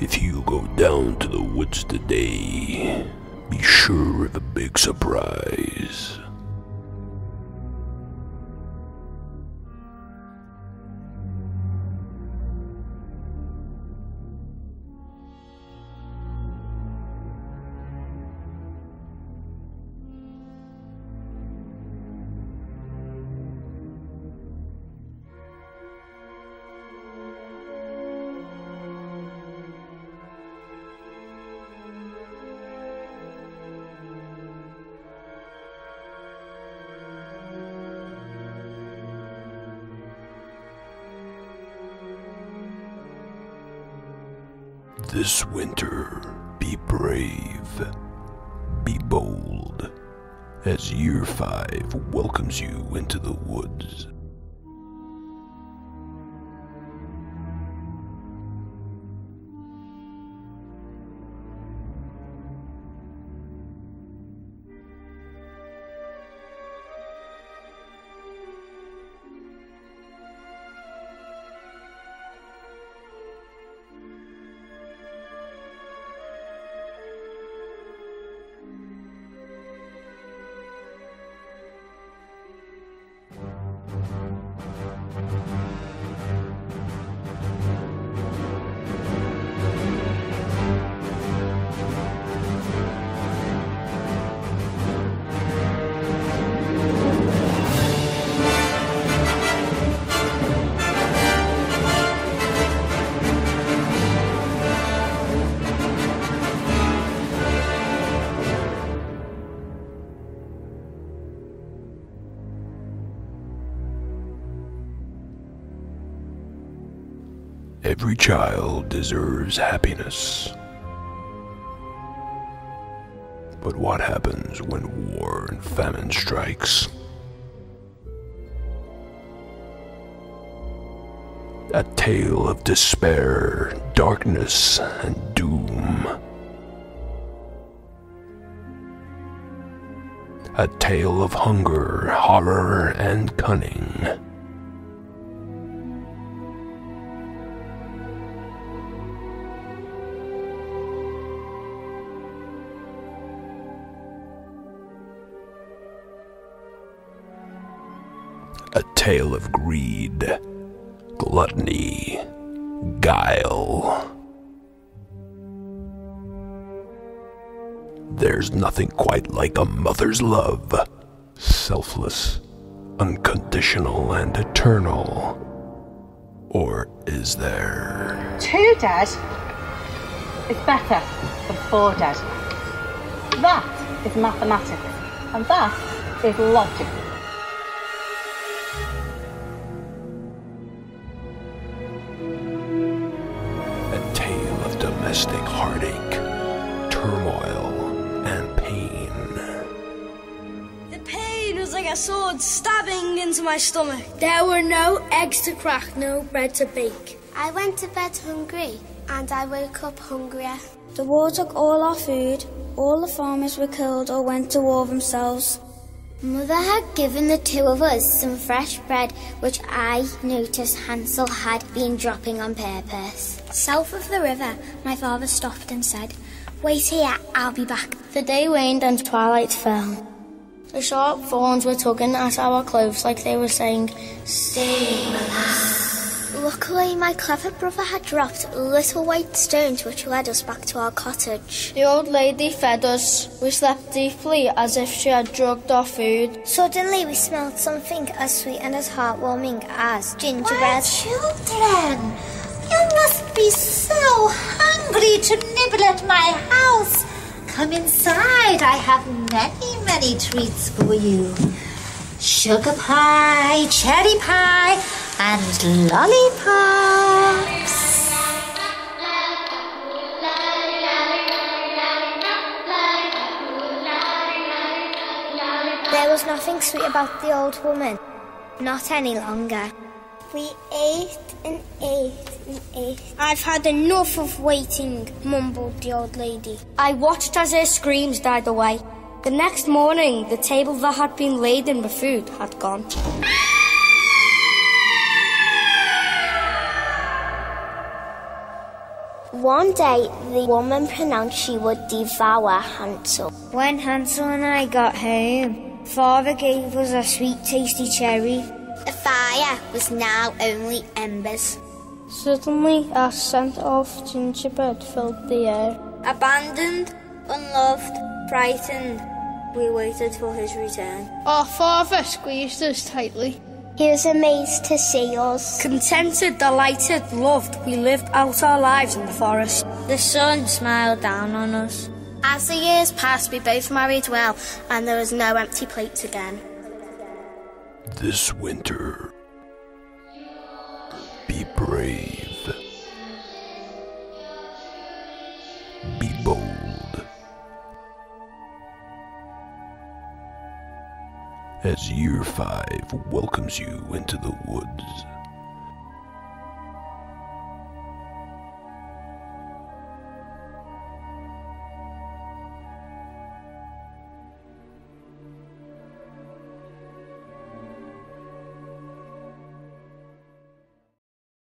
If you go down to the woods today, be sure of a big surprise. This winter, be brave, be bold, as Year 5 welcomes you into the woods. Every child deserves happiness. But what happens when war and famine strikes? A tale of despair, darkness, and doom. A tale of hunger, horror, and cunning. A tale of greed, gluttony, guile. There's nothing quite like a mother's love. Selfless, unconditional, and eternal. Or is there? Two dead is better than four dead. That is mathematics, and that is logic. Domestic heartache, turmoil, and pain. The pain was like a sword stabbing into my stomach. There were no eggs to crack, no bread to bake. I went to bed hungry and I woke up hungrier. The war took all our food, all the farmers were killed or went to war themselves. Mother had given the two of us some fresh bread, which I noticed Hansel had been dropping on purpose. South of the river, my father stopped and said, Wait here, I'll be back. The day waned and twilight fell. The sharp thorns were tugging at our clothes like they were saying, Stay us. Luckily, my clever brother had dropped little white stones which led us back to our cottage. The old lady fed us. We slept deeply as if she had drugged our food. Suddenly, we smelled something as sweet and as heartwarming as gingerbread. My children, you must be so hungry to nibble at my house. Come inside. I have many, many treats for you. Sugar pie, cherry pie, and lollipops. There was nothing sweet about the old woman. Not any longer. We ate and ate and ate. I've had enough of waiting, mumbled the old lady. I watched as her screams died away. The next morning, the table that had been laden with food had gone. One day, the woman pronounced she would devour Hansel. When Hansel and I got home, Father gave us a sweet, tasty cherry. The fire was now only embers. Suddenly, a scent of gingerbread filled the air. Abandoned, unloved, frightened, we waited for his return. Our father squeezed us tightly. He was amazed to see us. Contented, delighted, loved, we lived out our lives in the forest. The sun smiled down on us. As the years passed, we both married well, and there was no empty plates again. This winter, be brave. As year five welcomes you into the woods.